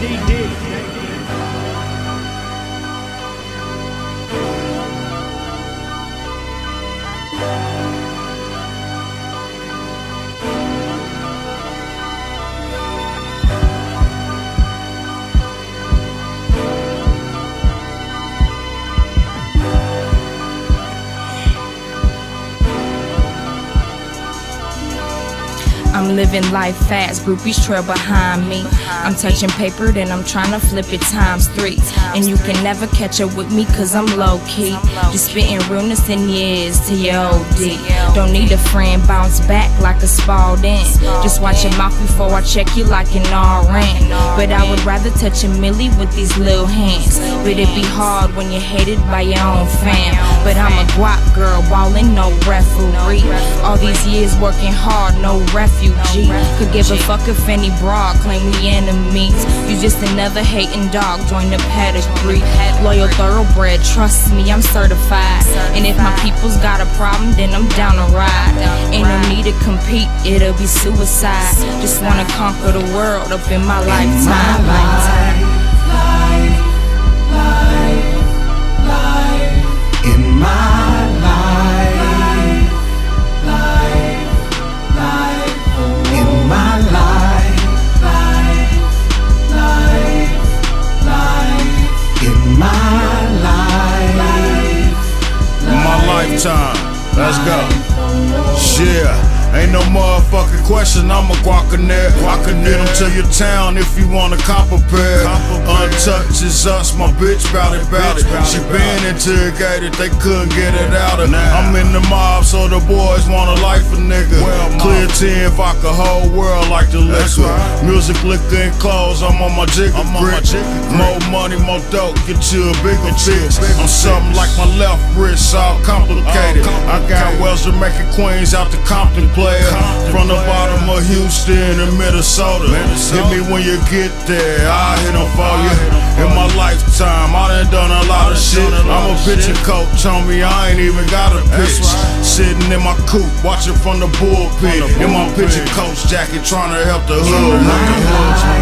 DD. I'm living life fast, groupies trail behind me. I'm touching paper, then I'm trying to flip it times three. And you can never catch up with me, cause I'm low key. Just spitting realness in years to your OD. Don't need a friend, bounce back like a Spalding. Just watch your mouth before I check you like an RN. But I would rather touch a millie with these little hands. But it be hard when you're hated by your own fam. But I'm a guap girl, ballin', no referee. All these years working hard, no Could give a fuck if any broad claim we enemies. You just another hating dog, join the pedigree. Loyal thoroughbred, trust me, I'm certified. And if my people's got a problem, then I'm down to ride. Ain't no need to compete, it'll be suicide. Just wanna conquer the world up in my lifetime. Lifetime. Let's go. Yeah. Ain't no motherfucking question, I'm a guacaneer. Guacaneer them to your town if you want a copper pair. Untouched is us, my bitch bout it, bout it. She been interrogated, they couldn't get it out of I'm in the mob, so the boys want a life a nigga. Clear 10 fuck vodka, whole world like the liquor. Music, liquor, and clothes, I'm on my jigger grip. More money, more dope, get you a bigger bitch. I'm something like my left wrist, all complicated. I got Wells Jamaican Queens out the Compton player. From the bottom of Houston and Minnesota. Hit me when you get there, I'll hit them for you. In my lifetime, I done done a lot of shit. I'm a pitching coach on me, I ain't even got a pitch. Sitting in my coupe, watching from the bullpen. In my pitching coach jacket, trying to help the hood.